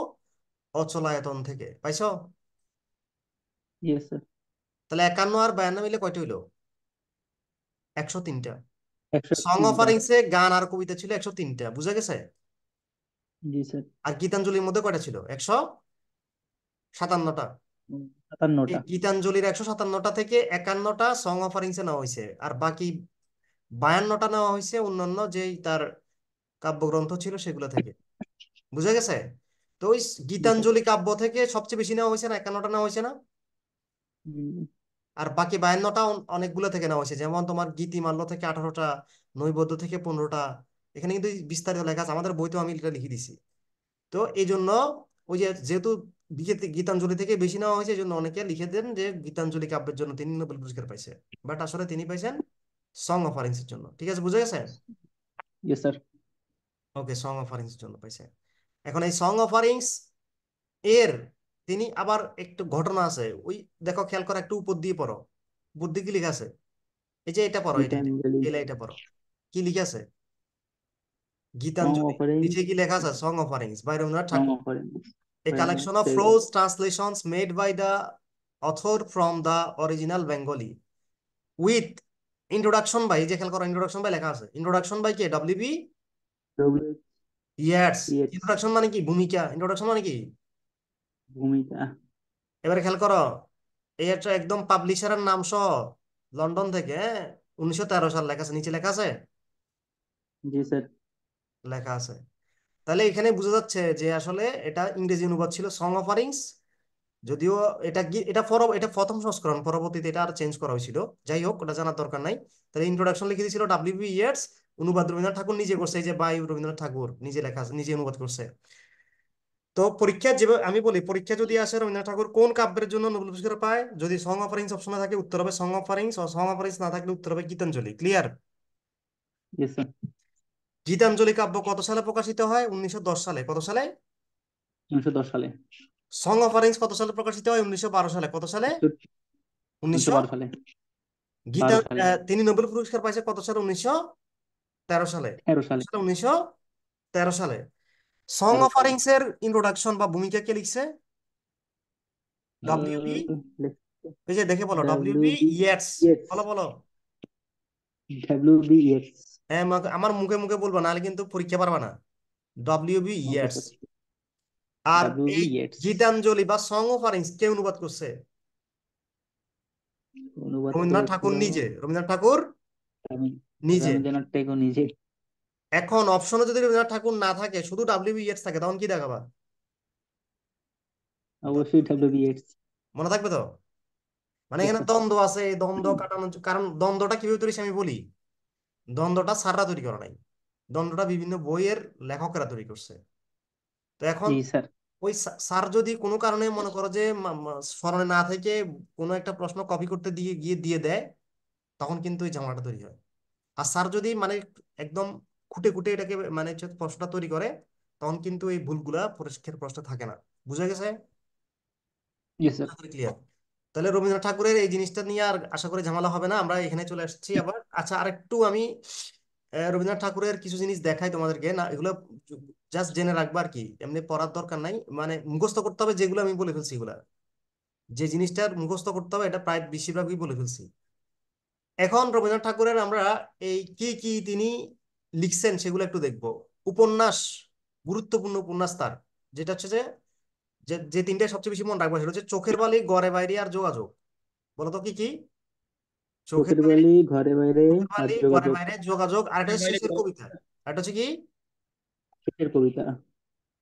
অচলায়তন থেকে। পাইছো? তাহলে একান্ন আর বায়ান্ন মিলে কয়টা হইল? একশো তিনটা। সং অফারিংসে গান আর কবিতা ছিল একশো তিনটা। বুঝা গেছে? আর গীতাঞ্জলির মধ্যে কয়টা ছিল? একশো সাতান্নটা। সাতান্নটা। গীতাঞ্জলির একশো সাতান্নটা থেকে একান্নটা সং অফারিংসে নেওয়া হয়েছে। আর বাকি বায়ান্নটা নেওয়া হয়েছে অন্যান্য যেই তার কাব্যগ্রন্থ ছিল সেগুলো থেকে। বুঝা গেছে? তো ওই গীতাঞ্জলি কাব্য থেকে সবচেয়ে বেশি নেওয়া হয়েছে না? একান্নটা নেওয়া হয়েছে না? আর বাকি বায়ান্নটা অনেকগুলো থেকে নেওয়া হয়েছে। যেমন তোমার গীতিমাল্য থেকে আঠারোটা নৈবেদ্য থেকে পনেরোটা। এখানে কিন্তু বিস্তারিত লেখা আছে। আমাদের বইতেও আমি এটা লিখে দিছি। তো এই জন্য ওই যে যেহেতু গীতাঞ্জলি থেকে বেশি নেওয়া হয়েছে এই জন্য অনেকে লিখে দেন যে গীতাঞ্জলি কাব্যের জন্য তিনি নোবেল পুরস্কার পাইছে বাট আসলে তিনি পাইছেন সং অফারিংস এর জন্য। ঠিক আছে বুঝে গেছে? Yes sir okay song offerings এর জন্য পাইছে এখন এই সং অফারিংস এর তিনি আবার একটু ঘটনা আছে। ওই দেখো খেয়াল করো একটু উপর দিয়ে পড়ো। বুদ্ধি কি লেখা আছে? এই যে এটা পড়ো এটা। এটা এই লাইনটা পড়ো। কি লিখে আছে? গীতাঞ্জলি। নিচে কি লেখা আছে? Song offerings by Rabindranath song Thakur. A collection of prose translations made by the author from the original Bengali with introduction by যে খেয়াল করো introduction by লেখা আছে introduction by কে ডব্লিউবি ইয়ার্স introduction মানে কি ভূমিকা introduction মানে কি ভূমিকা এবারে খেয়াল করো একটা একদম পাবলিশারের নাম সহ লন্ডন থেকে হ্যাঁ উনিশশো তেরো সাল লেখা আছে নিচে লেখা আছে জি স্যার লেখা আছে তাহলে এখানে বোঝা যাচ্ছে যে আসলে এটা ইংরেজি অনুবাদ ছিল সং অফারিংস যদিও এটা এটা পর, এটা প্রথম সংস্করণ, পরবর্তীতে এটা আর চেঞ্জ করা হয়েছিল। যাই হোক, ওটা জানার দরকার নাই। তাহলে ইন্ট্রোডাকশন লিখে দিয়েছিল ডাব্লিউ বি ইয়ার্স অনুবাদ রবীন্দ্রনাথ ঠাকুর নিজে করছে, এই যে বাই রবীন্দ্রনাথ ঠাকুর নিজে লেখা, নিজে অনুবাদ করছে। তো পরীক্ষা যেভাবে আমি বলি, পরীক্ষা যদি আসে রবীন্দ্রনাথ ঠাকুর কোন কাব্যের জন্য নোবেল পুরস্কার পায়? যদি সং অফারিংস অপশনে থাকে, উত্তর হবে সং অফারিংস সং অফারিংস না থাকলে উত্তর হবে গীতাঞ্জলি। ক্লিয়ার গীতাঞ্জলি কাব্য কত সালে প্রকাশিত হয়? উনিশশো দশ সালে। কত সালে? উনিশশো সালে। সং অফারিংস কত সালে প্রকাশিত হয়? উনিশশো বারো সালে। কত সালে? উনিশশো সালে। গীতা তিনি নোবেল পুরস্কার পাইছে কত সালে? উনিশশো তেরো সালে। উনিশশো তেরো সালে। সং তেরো অফারিংস এর ইন্ট্রোডাকশন বা ভূমিকা কে লিখছে? ডব্লিউ এই যে দেখে বলো ডব্লিউ বি W.B. ইয়েটস বলো বলো। ডাব্লিউ বি ইয়েটস হ্যাঁ আমার মুখে মুখে বলব নাহলে কিন্তু পরীক্ষা পারবা না। ডব্লিউ বি ইয়েটস আর এই গীতাঞ্জলি বা সং অফারিংস কে অনুবাদ করছে? রবীন্দ্রনাথ ঠাকুর নিজে। রবীন্দ্রনাথ ঠাকুর নিজে। রবীন্দ্রনাথ ঠাকুর নিজে। এখন অপশনে যদি রবীন্দ্রনাথ ঠাকুর না থাকে শুধু ডাব্লিউ ইয়েটস থাকে তখন কি দেখাবা? অবশ্যই ডব্লিউবিএস মনে থাকবে তো? মানে এখানে দ্বন্দ্ব আছে এই দ্বন্দ্ব কাটানোর কারণ দ্বন্দ্বটা কীভাবে তৈরি আমি বলি। দ্বন্দ্বটা স্যাররা তৈরি করে নাই। দ্বন্দ্বটা বিভিন্ন বইয়ের লেখকরা তৈরি করছে। তো এখন ওই স্যার যদি কোনো কারণে মনে করো যে স্মরণে না থেকে কোনো একটা প্রশ্ন কপি করতে দিয়ে গিয়ে দিয়ে দেয় তখন কিন্তু ওই ঝামেলাটা তৈরি হয়। আর স্যার যদি মানে একদম খুঁটে খুঁটে এটাকে মানে প্রশ্নটা তৈরি করে তখন কিন্তু এই ভুলগুলা পরিষ্কার প্রশ্ন থাকে না। বুঝা গেছে? ক্লিয়ার তাহলে রবীন্দ্রনাথ ঠাকুরের এই জিনিসটা নিয়ে আর আশা করি ঝামেলা হবে না। আমরা এখানে চলে আসছি আবার। আচ্ছা আরেকটু আমি রবীন্দ্রনাথ ঠাকুরের কিছু জিনিস দেখাই তোমাদেরকে। না, এগুলো জাস্ট জেনে রাখবা আর কি। এমনি পড়ার দরকার নাই। মানে মুখস্থ করতে হবে যেগুলো আমি বলে ফেলছি এগুলা। যে জিনিসটার মুখস্থ করতে হবে, এটা প্রায় বেশিরভাগই বলে ফেলছি। এখন রবীন্দ্রনাথ ঠাকুরের আমরা এই কি কি তিনি লিখছেন সেগুলো একটু দেখব। উপন্যাস, গুরুত্বপূর্ণ উপন্যাস তার। যেটা হচ্ছে যে যে তিনটে সবচেয়ে বেশি মনে রাখব, সেটা হচ্ছে চোখের বালি, গড়ে বাইরে আর যোগাযোগ। বলতো কি কি? চোখের বালি ঘরে বাইরে যোগাযোগ। বাইরে যোগাযোগ। আর এটা শেষের। কবিতা। এটা হচ্ছে কি? শেষের কবিতা।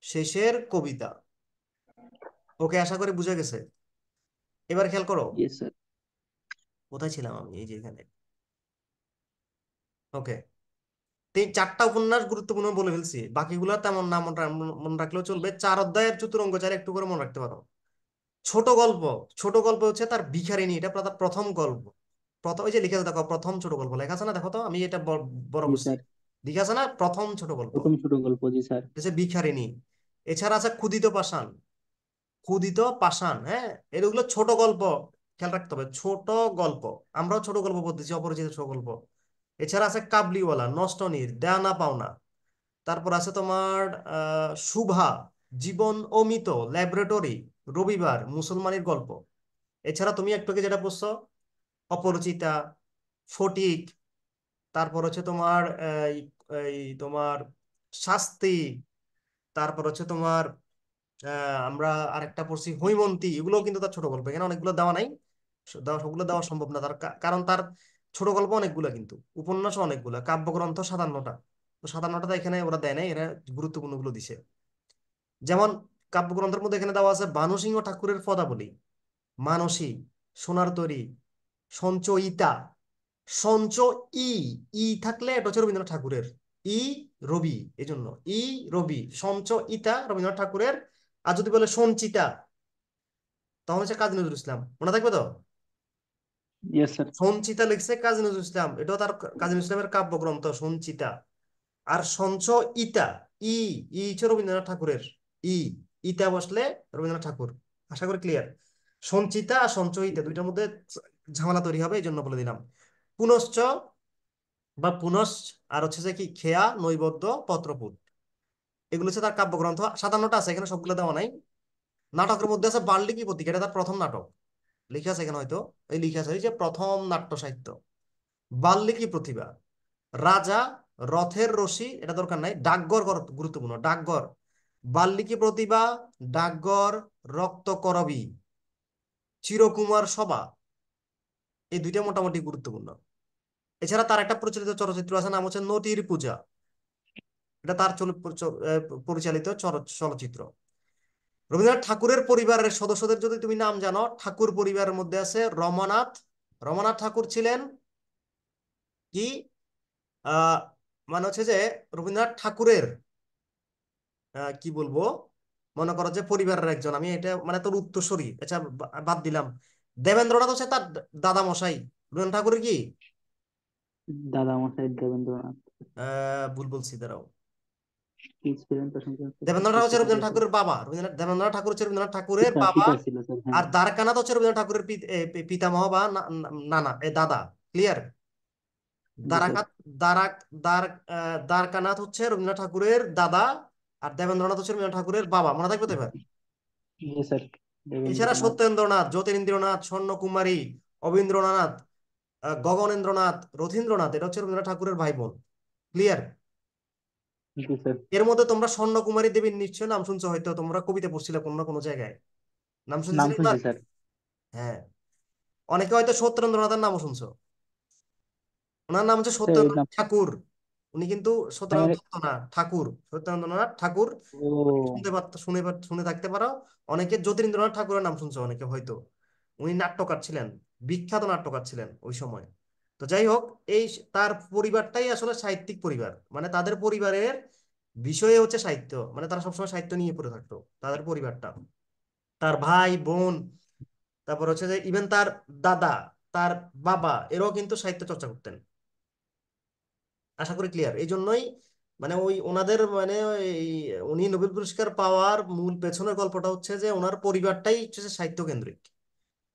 শেষের কবিতা। ওকে আশা করি বুঝে গেছে। এবার খেয়াল করো। কোথায় ছিলাম আমি? এই যে এখানে। ওকে। তিন চারটা উপন্যাস গুরুত্বপূর্ণ বলে ফেলছি। বাকিগুলো তেমন না মনে মনে রাখলেও চলবে। চার অধ্যায়ের চতুরঙ্গ চার একটু করে মনে রাখতে পারো। ছোট গল্প। ছোট গল্প হচ্ছে তার ভিখারিনী। এটা তার প্রথম গল্প। প্রথম ওই যে লিখে দেখো প্রথম ছোট গল্প। লেখা আছে না? দেখো তো আমি এটা বড় করছি লিখে আছে না? প্রথম ছোট গল্প। প্রথম ছোট গল্প জি স্যার। হচ্ছে ভিখারিনী এছাড়া আছে ক্ষুদিত পাষাণ। ক্ষুদিত পাষাণ হ্যাঁ? এগুলো ছোট গল্প। খেয়াল রাখতে হবে ছোট গল্প। আমরাও ছোট গল্প পড়তেছি অপরিচিত ছোট গল্প। এছাড়া আছে কাবলিওয়ালা নষ্টনীর দেয়ানা পাওনা। তারপর আছে তোমার আহ শুভা জীবন অমিত ল্যাবরেটরি রবিবার মুসলমানের গল্প। এছাড়া তুমি একটু যেটা বলছো অপরিচিতা ফটিক তারপর হচ্ছে তোমার, এই তোমার শাস্তি, তারপর হচ্ছে তোমার আমরা আরেকটা পড়ছি হৈমন্তী এগুলো কিন্তু তার ছোট গল্প, এখানে অনেকগুলো দেওয়া নাই। সবগুলো দেওয়া সম্ভব না, তার কারণ তার ছোট গল্প অনেকগুলো কিন্তু, উপন্যাস অনেকগুলো, কাব্যগ্রন্থ সাতান্নটা। তো সাতান্নটা এখানে ওরা দেয় নাই, এরা গুরুত্বপূর্ণগুলো দিছে। যেমন কাব্যগ্রন্থের মধ্যে এখানে দেওয়া আছে ভানুসিংহ ঠাকুরের পদাবলী মানসী সোনার তরী সঞ্চয়িতা। সঞ্চ ই ই থাকলে এটা হচ্ছে রবীন্দ্রনাথ ঠাকুরের। ই রবি এই জন্য ই রবি সঞ্চয়িতা রবীন্দ্রনাথ ঠাকুরের। আর যদি বলে সঞ্চিতা তখন হচ্ছে কাজী নজরুল ইসলাম। মনে থাকবে তো? সঞ্চিতা লিখছে কাজী নজরুল ইসলাম। এটাও তার কাজী নজরুল ইসলামের কাব্যগ্রন্থ সঞ্চিতা। আর সঞ্চয়িতা ই ই হচ্ছে রবীন্দ্রনাথ ঠাকুরের। ই ইতা বসলে রবীন্দ্রনাথ ঠাকুর। আশা করি ক্লিয়ার সঞ্চিতা আর সঞ্চয়িতা দুইটার মধ্যে ঝামেলা তৈরি হবে এই জন্য বলে দিলাম। পুনশ্চ বা পুনশ্চ আর হচ্ছে যে কি, খেয়া, নৈবদ্য, পত্রপুট। এগুলো হচ্ছে তার কাব্যগ্রন্থ। সাতান্নটা আছে, এখানে সবগুলো দেওয়া নাই। নাটকের মধ্যে আছে বাল্মীকি পত্রিকা এটা তার প্রথম নাটক। লিখে আছে এখানে হয়তো, এই লিখে আছে যে প্রথম নাট্য সাহিত্য। বাল্মীকি প্রতিভা। রাজা, রথের রশি, এটা দরকার নাই, ডাকঘর গুরুত্বপূর্ণ, ডাকঘর। বাল্মীকি প্রতিভা, ডাকঘর রক্ত করবী চিরকুমার সভা। এই দুইটা মোটামুটি গুরুত্বপূর্ণ। এছাড়া তার একটা প্রচলিত চলচ্চিত্র আছে, নাম হচ্ছে নদীর পূজা। এটা তার পরিচালিত চলচ্চিত্র। রবীন্দ্রনাথ ঠাকুরের পরিবারের সদস্যদের যদি তুমি নাম জানো, ঠাকুর পরিবারের মধ্যে আছে রমানাথ। রমানাথ ঠাকুর ছিলেন কি? মানে হচ্ছে যে রবীন্দ্রনাথ ঠাকুরের কি বলব? মনে করো যে পরিবারের একজন। আমি এটা মানে তোর উত্তরসূরি। আচ্ছা বাদ দিলাম। দেবেন্দ্রনাথ হচ্ছে তার দাদা মশাই রবীন্দ্রনাথ ঠাকুরের কি? দাদা মশাই দেবেন্দ্রনাথ ভুল বলছি দাঁড়াও। দেবেন্দ্রনাথ হচ্ছে রবীন্দ্রনাথ ঠাকুরের বাবা। রবীন্দ্রনাথ দেবেন্দ্রনাথ ঠাকুর হচ্ছে রবীন্দ্রনাথ ঠাকুরের বাবা। হ্যাঁ। আর দ্বারকানাথ হচ্ছে রবীন্দ্রনাথ ঠাকুরের এ, পি- পিতামহ বা নানা এ দাদা। ক্লিয়ার দ্বারাকাত দ্বারাক দ্বার দ্বারকানাথ হচ্ছে রবীন্দ্রনাথ ঠাকুরের দাদা আর দেবেন্দ্রনাথ হচ্ছে রবীন্দ্রনাথ ঠাকুরের বাবা। মনে থাকবে তো এবার? এছাড়া সত্যেন্দ্রনাথ জ্যোতিরিন্দ্রনাথ স্বর্ণকুমারী অবীন্দ্রনাথ গগনেন্দ্রনাথ রথীন্দ্রনাথ এটা হচ্ছে রবীন্দ্রনাথ ঠাকুরের ভাই বোন ক্লিয়ার এর মধ্যে তোমরা স্বর্ণকুমারী দেবীর নিশ্চয় নাম শুনছো হয়তো তোমরা কবিতা পড়ছিলে কোনো না কোনো জায়গায়। নাম শুনছিলে শুনছি হ্যাঁ। অনেকে হয়তো সত্যেন্দ্রনাথের নামও শুনছো। ওনার নাম হচ্ছে সত্যেন্দ্রনাথ ঠাকুর। উনি কিন্তু মানে সত্যেন্দ্রনাথ না ঠাকুর সত্যেন্দ্রনাথ ঠাকুর। শুনতে পারতো শুনে শুনে থাকতে পারো। অনেকে যতীন্দ্রনাথ ঠাকুরের নাম শুনছো অনেকে হয়তো। উনি নাট্যকার ছিলেন বিখ্যাত নাট্যকার ছিলেন ওই সময়। তো যাই হোক এই তার পরিবারটাই আসলে সাহিত্যিক পরিবার। মানে তাদের পরিবারের বিষয়ে হচ্ছে সাহিত্য। মানে তারা সবসময় সাহিত্য নিয়ে পড়ে থাকতো তাদের পরিবারটা। তার ভাই বোন তারপর হচ্ছে যে ইভেন তার দাদা তার বাবা এরাও কিন্তু সাহিত্য চর্চা করতেন। আশা করি ক্লিয়ার এই জন্যই মানে ওই ওনাদের মানে এই উনি নোবেল পুরস্কার পাওয়ার মূল পেছনের গল্পটা হচ্ছে যে ওনার পরিবারটাই হচ্ছে সাহিত্য কেন্দ্রিক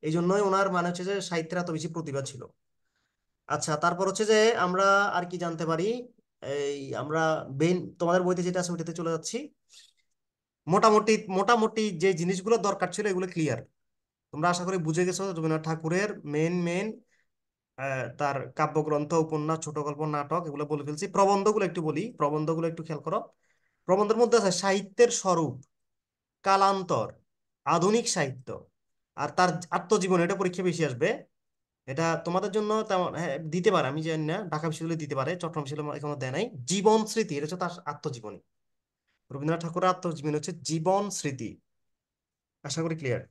এই জন্যই ওনার মানে হচ্ছে যে সাহিত্যের এত বেশি প্রতিভা ছিল। আচ্ছা তারপর হচ্ছে যে আমরা আর কি জানতে পারি, এই আমরা বেন তোমাদের বইতে যেটা আছে ওইটাতে চলে যাচ্ছি। মোটামুটি মোটামুটি যে জিনিসগুলো দরকার ছিল এগুলো ক্লিয়ার তোমরা আশা করি বুঝে গেছো, রবীন্দ্রনাথ ঠাকুরের মেন মেন তার কাব্যগ্রন্থ উপন্যাস ছোট গল্প নাটক এগুলো বলে ফেলছি। প্রবন্ধগুলো একটু বলি। প্রবন্ধগুলো একটু খেয়াল করো। প্রবন্ধের মধ্যে আছে সাহিত্যের স্বরূপ কালান্তর আধুনিক সাহিত্য আর তার আত্মজীবন। এটা পরীক্ষা বেশি আসবে। এটা তোমাদের জন্য তেমন হ্যাঁ, দিতে পারে আমি জানি না। ঢাকা বিশ্ববিদ্যালয় দিতে পারে চট্টগ্রাম বিশ্ববিদ্যালয় এখনও দেয় নাই। জীবন স্মৃতি এটা হচ্ছে তার আত্মজীবনী। রবীন্দ্রনাথ ঠাকুরের আত্মজীবনী হচ্ছে জীবন স্মৃতি। আশা করি ক্লিয়ার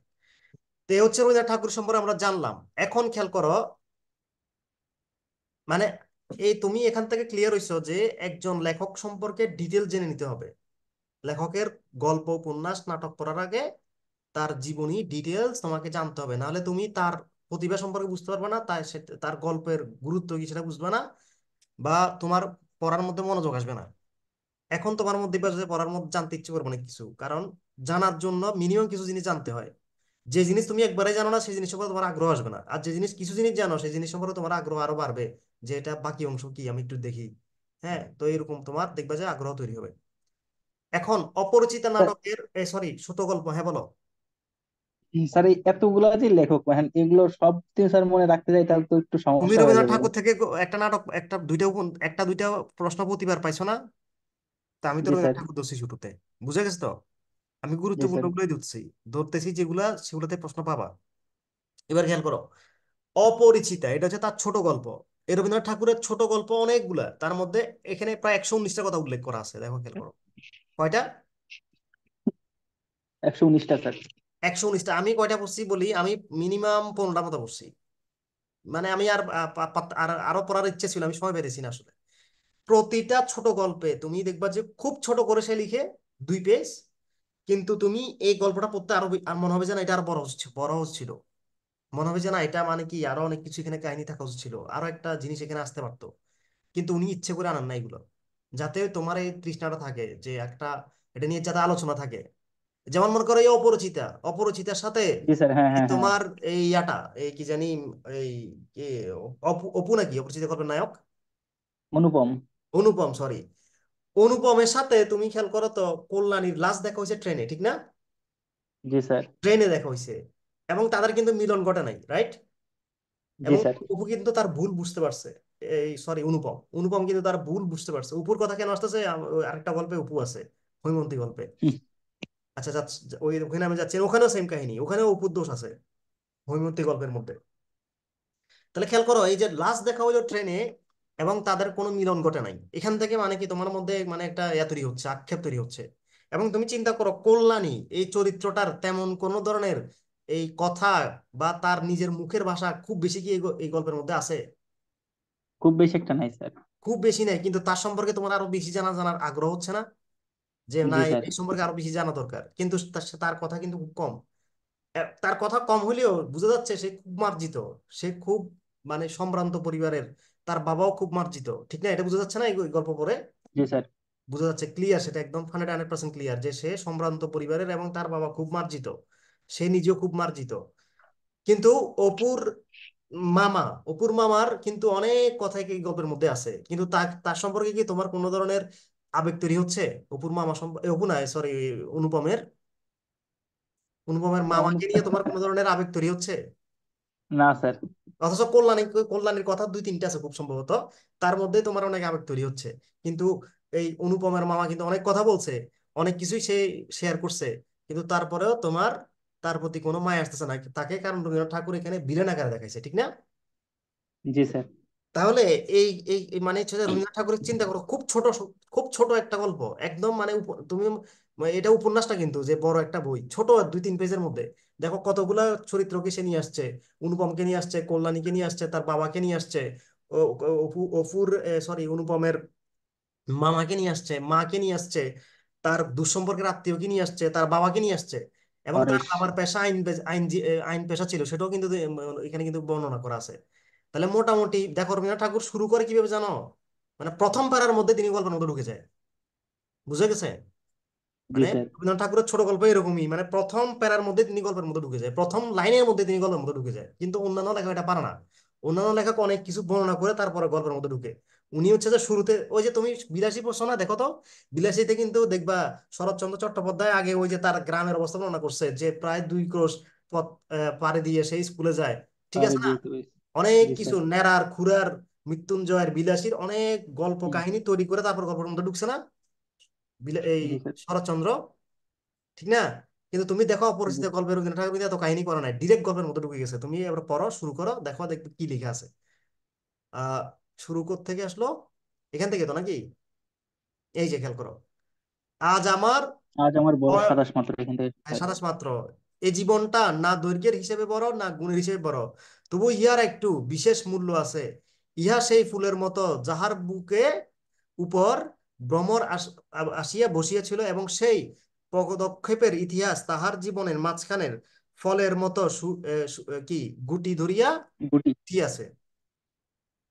তো হচ্ছে রবীন্দ্রনাথ ঠাকুর সম্পর্কে আমরা জানলাম। এখন খেয়াল করো মানে এই তুমি এখান থেকে ক্লিয়ার হইছো যে একজন লেখক সম্পর্কে ডিটেল জেনে নিতে হবে। লেখকের গল্প, উপন্যাস, নাটক পড়ার আগে তার জীবনী ডিটেলস তোমাকে জানতে হবে। নাহলে তুমি তার প্রতিভা সম্পর্কে বুঝতে পারবে না, তাই তার গল্পের গুরুত্ব কি সেটা বুঝবে না, বা তোমার পড়ার মধ্যে মনোযোগ আসবে না। এখন তোমার মধ্যে পড়ার মধ্যে জানতে ইচ্ছে করবে না কিছু, কারণ জানার জন্য মিনিমাম কিছু জিনিস জানতে হয়। যে জিনিস তুমি একবারে জানো না, সেই জিনিস সম্পর্কে তোমার আগ্রহ আসবে না। আর যে জিনিস কিছু জিনিস জানো, সেই জিনিস সম্পর্কে তোমার আগ্রহ আরও বাড়বে। যে এটা বাকি অংশ কি আমি একটু দেখি। হ্যাঁ তো এরকম তোমার দেখবে যে আগ্রহ তৈরি হবে। এখন অপরিচিতা স্যার নাটকের সরি ছোট গল্প হ্যাঁ বলো। স্যার এই এতগুলা যে লেখক মানে এগুলো সব দিন স্যার মনে রাখতে যাই তাহলে তো একটু তুমি সমস্যা হয়ে রবীন্দ্রনাথ যাবে। ঠাকুর থেকে একটা নাটক একটা দুইটা উপ- একটা দুইটা প্রশ্ন প্রতিবার পাইছো না? তা আমি তো জি রবীন্দ্রনাথ স্যার ঠাকুর ধরছি শুরুতে। বুঝে গেছো তো? আমি জি গুরুত্বপূর্ণ স্যার গুলোই ধরছি। ধরতেছি যেগুলা সেগুলোতে প্রশ্ন পাবা। এবার খেয়াল করো। অপরিচিতা এটা হচ্ছে তার ছোট গল্প। এই রবীন্দ্রনাথ ঠাকুরের ছোট গল্প অনেকগুলা তার মধ্যে এখানে প্রায় একশো উনিশটা কথা উল্লেখ করা আছে দেখো খেয়াল করো। কয়টা? একশো উনিশটা স্যার। একশো উনিশটা আমি কয়টা পড়ছি বলি? আমি মিনিমাম পনেরোটা মতো পড়ছি। মানে আমি আর আর পড়ার ইচ্ছে ছিল আমি সময় পেরেছি না আসলে। প্রতিটা ছোট গল্পে তুমি দেখবা যে খুব ছোট করে সে লিখে দুই পেজ কিন্তু তুমি এই গল্পটা পড়তে আরও মনে হবে যে না এটা আর বড় হচ্ছে বড় হচ্ছিল। মনে হবে যে না এটা মানে কি আরও অনেক কিছু এখানে কাহিনী থাকা উচিত ছিল। আরও একটা জিনিস এখানে আসতে পারতো। কিন্তু উনি ইচ্ছে করে আনান না এগুলো। যাতে তোমার এই তৃষ্ণাটা থাকে যে একটা এটা নিয়ে যাতে আলোচনা থাকে। যেমন মনে করো এই অপরিচিতা অপরিচিতার সাথে জি স্যার হ্যাঁ হ্যাঁ হ্যাঁ। তোমার এই ইয়াটা এই কি জানি এই অপু নাকি অপরিচিতা গল্পের নায়ক? অনুপম। অনুপম সরি অনুপমের সাথে তুমি খেয়াল করো তো কল্যাণীর লাশ দেখা হয়েছে ট্রেনে ঠিক না? জি স্যার। ট্রেনে দেখা হয়েছে। এবং তাদের কিন্তু মিলন ঘটে নাই রাইট এবং অপু কিন্তু তার ভুল বুঝতে পারছে। এই সরি অনুপম। অনুপম কিন্তু তার ভুল বুঝতে পারছে। অপুর কথা কেন আসতেছে? আরেকটা গল্পে অপু আছে হৈমন্তী গল্পে। আচ্ছা ওই ওখানে আমি যাচ্ছি। ওখানেও সেম কাহিনী। ওখানেও অপুর দোষ আছে হৈমন্তী গল্পের মধ্যে। তাহলে খেয়াল করো এই যে লাস্ট দেখা হইল ট্রেনে এবং তাদের কোনো মিলন ঘটে নাই। এখান থেকে মানে কি তোমার মধ্যে মানে একটা ইয়া তৈরি হচ্ছে আক্ষেপ তৈরি হচ্ছে। এবং তুমি চিন্তা করো কল্যাণী এই চরিত্রটার তেমন কোনো ধরনের এই কথা বা তার নিজের মুখের ভাষা খুব বেশি কি এই গল্পের মধ্যে আছে? খুব বেশি একটা নাই স্যার। খুব বেশি নাই কিন্তু তার সম্পর্কে তোমার আরও বেশি জানা জানার আগ্রহ হচ্ছে না? যে না এই সম্পর্কে আরও বেশি জানা দরকার। কিন্তু তার তার কথা কিন্তু খুব কম। তার কথা কম হলেও বোঝা যাচ্ছে সে খুব মার্জিত। সে খুব মানে সম্ভ্রান্ত পরিবারের। তার বাবাও খুব মার্জিত। ঠিক না? এটা বোঝা যাচ্ছে না এই গল্প পড়ে? জি স্যার। বোঝা যাচ্ছে ক্লিয়ার সেটা একদম হান্ড্রেড হান্ড্রেড পার্সেন্ট ক্লিয়ার যে সে সম্ভ্রান্ত পরিবারের এবং তার বাবা খুব মার্জিত। সে নিজেও খুব মার্জিত। কিন্তু অপুর মামা অপুর মামার কিন্তু অনেক কথাই কি গল্পের মধ্যে আছে। কিন্তু তার সম্পর্কে কি তোমার কোনো ধরনের আবেগ তৈরি হচ্ছে? অপুর মামা সম্পর্কে অপু না সরি অনুপমের? অনুপমের মামাকে নিয়ে তোমার কোনো ধরনের আবেগ তৈরি হচ্ছে? না স্যার। অথচ কল্যাণী কল্যাণীর কথা দুই তিনটা আছে খুব সম্ভবত। তার মধ্যে তোমার অনেক আবেগ তৈরি হচ্ছে। কিন্তু এই অনুপমের মামা কিন্তু অনেক কথা বলছে। অনেক কিছুই সে শেয়ার করছে। কিন্তু তারপরেও তোমার তার প্রতি কোনো মায় আসতেছে না। তাকে কারণ রবীন্দ্রনাথ ঠাকুর এখানে ভিলেন আকারে দেখাইছে ঠিক না? জি স্যার। তাহলে এই এই মানে হচ্ছে রবীন্দ্রনাথ ঠাকুরের চিন্তা করো খুব ছোট খুব ছোট একটা গল্প একদম মানে তুমি মানে এটা উপন্যাসটা কিন্তু যে বড় একটা বই ছোট দুই তিন পেজের মধ্যে। দেখো কতগুলা চরিত্রকে সে নিয়ে আসছে অনুপমকে নিয়ে আসছে কল্যাণীকে নিয়ে আসছে তার বাবাকে নিয়ে আসছে অপুর সরি অনুপমের মামাকে নিয়ে আসছে মাকে নিয়ে আসছে তার দুঃসম্পর্কের আত্মীয়কে নিয়ে আসছে তার বাবাকে নিয়ে আসছে। এবং তার বাবার পেশা আইন আইন আইন পেশা ছিল সেটাও কিন্তু এখানে কিন্তু বর্ণনা করা আছে। তাহলে মোটামুটি দেখো রবীন্দ্রনাথ ঠাকুর শুরু করে কীভাবে জানো? মানে প্রথম পারার মধ্যে তিনি গল্পের মধ্যে ঢুকে যায়। বুঝে গেছে? মানে রবীন্দ্রনাথ ঠাকুরের ছোট গল্প এরকমই। মানে প্রথম প্যারার মধ্যে তিনি গল্পের মধ্যে ঢুকে যায়। প্রথম লাইনের মধ্যে তিনি গল্পের মধ্যে ঢুকে যায়। কিন্তু অন্যান্য লেখক এটা পারে না। অন্যান্য লেখক অনেক কিছু বর্ণনা করে তারপরে গল্পের মধ্যে ঢুকে। উনি হচ্ছে যে শুরুতে ওই যে তুমি বিলাসী পড়ছো না দেখো তো বিলাসীতে কিন্তু দেখবা শরৎচন্দ্র চট্টোপাধ্যায় আগে ওই যে তার গ্রামের অবস্থা বর্ণনা করছে যে প্রায় দুই ক্রোশ পথ পাড়ি দিয়ে সেই স্কুলে যায়। ঠিক আছে না? অনেক কিছু ন্যাড়ার খুরার মৃত্যুঞ্জয়ের বিলাসীর অনেক গল্প কাহিনী তৈরি করে তারপর গল্পের মধ্যে ঢুকছে না? এই শরৎচন্দ্র? ঠিক না? কিন্তু তুমি দেখো অপরিচিত গল্পের রবীন্দ্রনাথ ঠাকুর কিন্তু এত কাহিনী করা নাই। ডিরেক্ট গল্পের মধ্যে ঢুকে গেছে। তুমি এবার পড়ো শুরু করো দেখো দেখবে কি লেখা আছে। আহ শুরু করতে থেকে আসলো? এখান থেকে তো নাকি? এই যে খেয়াল করো। আজ আমার আজ আমার বয়স সাতাশ মাত্র এখান থেকে হ্যাঁ, সাতাশ মাত্র। এই জীবনটা না দৈর্ঘ্যের হিসেবে বড় না গুণের হিসেবে বড়। তবু ইহার একটু বিশেষ মূল্য আছে। ইহা সেই ফুলের মতো যাহার বুকে উপর ভ্রমর আসিয়া বসিয়াছিল এবং সেই পদক্ষেপের ইতিহাস তাহার জীবনের মাঝখানের ফলের মতো কি গুটি ধরিয়া গুটি। আছে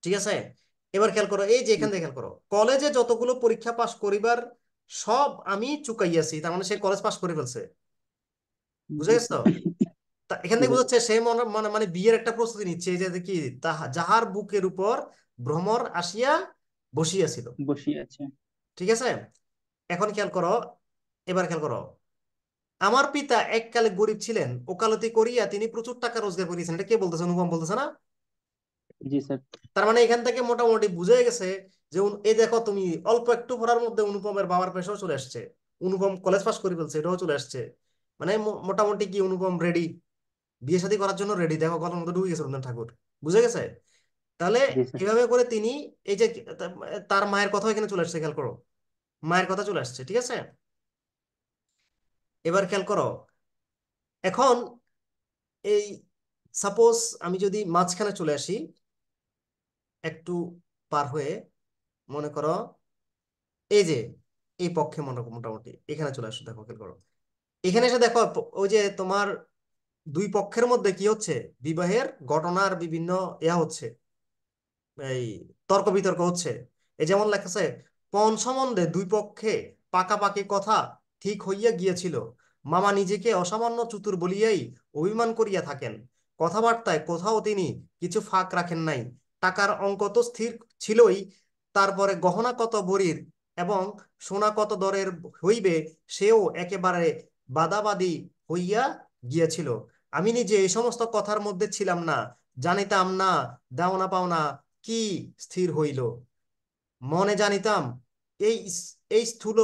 ঠিক আছে? এবার খেয়াল করো এই যে এখান থেকে খেয়াল করো কলেজে যতগুলো পরীক্ষা পাশ করিবার সব আমি চুকাইয়াছি তার মানে সে কলেজ পাশ করে ফেলছে। বুঝে গেছো তা? এখান থেকে বোঝাচ্ছে সে মনে মানে বিয়ের একটা প্রস্তুতি নিচ্ছে যে কি তাহা- যাহার বুকের উপর ভ্রমর আসিয়া বসিয়াছিল। বসিয়ে ঠিক আছে? এখন খেয়াল করো এবার খেয়াল করো আমার পিতা এককালে গরিব ছিলেন ওকালতি করিয়া তিনি প্রচুর টাকা রোজগার করিয়েছেন এটা কে বলতেছে অনুপম বলতেছে না? জি স্যার। তার মানে এখান থেকে মোটামুটি বুঝে গেছে যে এই দেখো তুমি অল্প একটু পড়ার মধ্যে অনুপমের বাবার পেশাও চলে আসছে। অনুপম কলেজ পাস করে ফেলছে এটাও চলে আসছে। মানে মোটামুটি কি অনুপম রেডি বিয়ে শাদী করার জন্য রেডি দেখো গল্পের মধ্যে ঢুকে গেছে রবীন্দ্রনাথ ঠাকুর। বুঝে গেছে? তাহলে এভাবে করে তিনি এই যে তার মায়ের কথা এখানে চলে আসছে খেয়াল করো। মায়ের কথা চলে আসছে ঠিক আছে? এবার খেয়াল করো। এখন এই সাপোজ আমি যদি মাঝখানে চলে আসি একটু পার হয়ে মনে করো এই যে এই পক্ষে মনে করো মোটামুটি, এখানে চলে আসো দেখো, খেয়াল করো। এখানে এসে দেখো ওই যে তোমার দুই পক্ষের মধ্যে কি হচ্ছে? বিবাহের ঘটনার বিভিন্ন ইয়া হচ্ছে, এই তর্ক বিতর্ক হচ্ছে। এই যেমন লেখাছে, পণ সম্বন্ধে দুই পক্ষে পাকাপাকি কথা ঠিক হইয়া গিয়েছিল। মামা নিজেকে অসামান্য চতুর বলিয়াই অভিমান করিয়া থাকেন। কথাবার্তায় কোথাও তিনি কিছু ফাঁক রাখেন নাই। টাকার অঙ্ক তো স্থির ছিলই, তারপরে গহনা কত ভরির এবং সোনা কত দরের হইবে, সেও একেবারে বাদাবাদি হইয়া গিয়েছিল। আমি নিজে এই সমস্ত কথার মধ্যে ছিলাম না, জানিতাম না দেওনা পাওনা কি স্থির হইল। মনে জানিতাম, এই এই স্থূল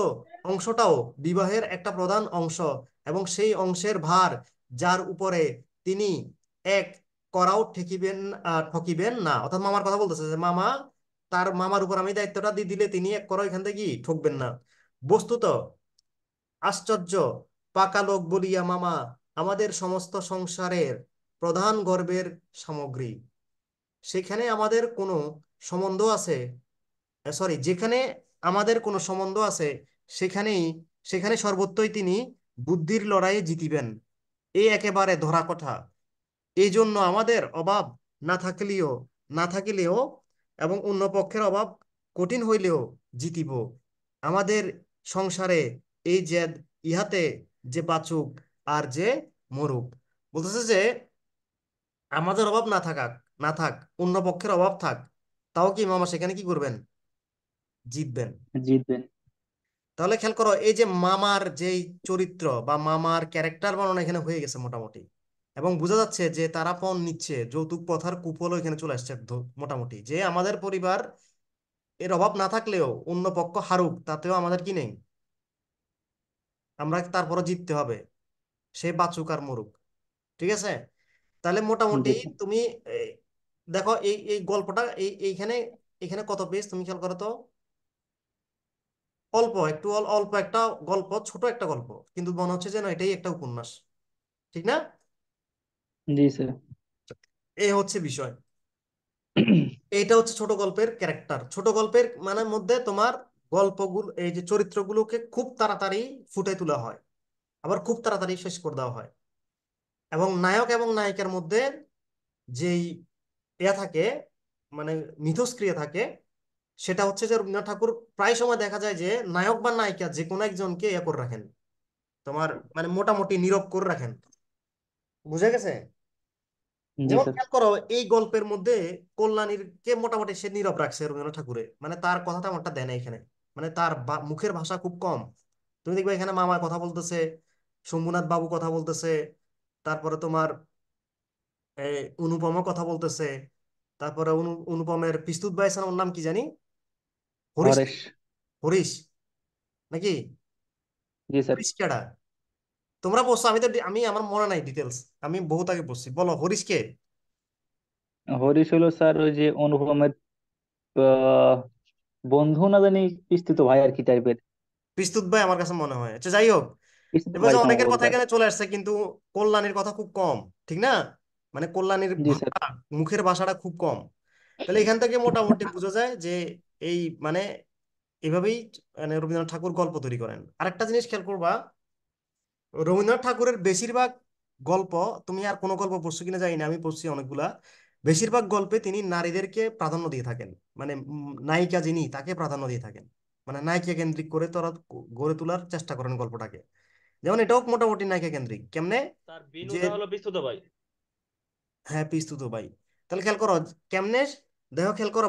অংশটাও বিবাহের একটা প্রধান অংশ এবং সেই অংশের ভার, যার উপরে তিনি এক করাও ঠেকিবেন ঠকিবেন না। অর্থাৎ মামার কথা বলতেছে যে, মামা, তার মামার উপর আমি দায়িত্বটা দিয়ে দিলে তিনি এক করাও এখান থেকে ঠকবেন না। বস্তুত, আশ্চর্য, পাকা লোক বলিয়া মামা, আমাদের সমস্ত সংসারের প্রধান গর্বের সামগ্রী। সেখানে আমাদের কোনো সম্বন্ধ আছে? সরি যেখানে আমাদের কোনো সম্বন্ধ আছে, সেখানেই, সেখানে সর্বত্রই তিনি বুদ্ধির লড়াইয়ে জিতিবেন। এই একেবারে ধরা কথা। এই জন্য আমাদের অভাব না থাকলেও না থাকিলেও এবং অন্য পক্ষের অভাব কঠিন হইলেও জিতিব। আমাদের সংসারে এই জেদ ইহাতে যে বাঁচুক আর যে মরুক। বলতেছে যে আমাদের অভাব না থাকাক না থাক অন্য পক্ষের অভাব থাক তাও কি মামা সেখানে কি করবেন? জিতবেন। জিতবেন। তাহলে খেয়াল করো এই যে মামার যেই চরিত্র বা মামার ক্যারেক্টার বর্ণনা এখানে হয়ে গেছে মোটামুটি। এবং বোঝা যাচ্ছে যে তারা পণ নিচ্ছে যৌতুক প্রথার কুফলও এখানে চলে আসছে মোটামুটি। যে আমাদের পরিবার এর অভাব না থাকলেও অন্য পক্ষ হারুক তাতেও আমাদের কি নেই? আমরা তারপরে জিততে হবে সে বাঁচুক আর মরুক। ঠিক আছে? তাহলে মোটামুটি তুমি দেখো এই এই গল্পটা এই এইখানে এখানে কত পেজ তুমি খেয়াল করো তো? অল্প একটু অল- অল্প একটা গল্প ছোট একটা গল্প কিন্তু মনে হচ্ছে যেন এটাই একটা উপন্যাস। ঠিক না? জি স্যার এই হচ্ছে বিষয়। এইটা হচ্ছে ছোট গল্পের ক্যারেক্টার ছোট গল্পের মানে মধ্যে তোমার গল্পগুলো এই যে চরিত্রগুলোকে খুব তাড়াতাড়ি ফুটে তোলা হয়। আবার খুব তাড়াতাড়ি শেষ করে দেওয়া হয়। এবং নায়ক এবং নায়িকার মধ্যে যেই ইয়া থাকে মানে মিথস্ক্রিয়া থাকে সেটা হচ্ছে যে রবীন্দ্রনাথ ঠাকুর প্রায় সময় দেখা যায় যে নায়ক বা নায়িকা যে কোনো একজনকে ইয়া করে রাখেন। তোমার মানে মোটামুটি নীরব করে রাখেন। বুঝে গেছে? যেমন খেয়াল করো এই গল্পের মধ্যে কল্যাণীর কে মোটামুটি সে নীরব রাখছে রবীন্দ্রনাথ ঠাকুরে মানে তার কথাটা আমারটা দেয় না এখানে। মানে তার মুখের ভাষা খুব কম। তুমি দেখবে এখানে মামা কথা বলতেছে শম্ভুনাথ বাবু কথা বলতেছে তারপরে তোমার এই অনুপমা কথা বলতেছে তারপরে অনু অনুপমের পিস্তুত ভাই ওর নাম কি জানি? হরিশ। হরিশ। নাকি? জি স্যার। হরিশ কেডা? তোমরা বলছো আমি তো আমি আমার মনে নাই ডিটেলস আমি বহুত আগে বলছি বলো হরিশ কে? হরিশ হলো স্যার ওই যে অনুপমের বন্ধু না জানি পিস্তিত ভাই আর কি টাইপের পিস্তুত ভাই আমার কাছে মনে হয়। আচ্ছা যাই হোক পিস্তিত এবার ভাই অনেকের কথা এখানে চলে আসছে কিন্তু কল্যাণীর কথা খুব কম ঠিক না? মানে কল্যাণীর জি স্যার। ভাষা মুখের ভাষাটা খুব কম। তাহলে এখান থেকে মোটামুটি বোঝা যায় যে এই মানে এভাবেই মানে রবীন্দ্রনাথ ঠাকুর গল্প তৈরি করেন। আরেকটা জিনিস খেয়াল করবা রবীন্দ্রনাথ ঠাকুরের বেশিরভাগ গল্প তুমি আর কোনো গল্প পড়ছো কিনা জানি না আমি পড়ছি অনেকগুলা। বেশিরভাগ গল্পে তিনি নারীদেরকে প্রাধান্য দিয়ে থাকেন। মানে নায়িকা যিনি তাকে প্রাধান্য দিয়ে থাকেন। মানে নায়িকা কেন্দ্রিক করে তারা গড়ে তোলার চেষ্টা করেন গল্পটাকে। যেমন এটাও মোটামুটি নায়িকা কেন্দ্রিক। কেমনে? তার বিনুটা হলো পিস্তুত ভাই। হ্যাঁ পিস্তুত ভাই। তাহলে খেয়াল করো কেমনে? দেখো খেয়াল করো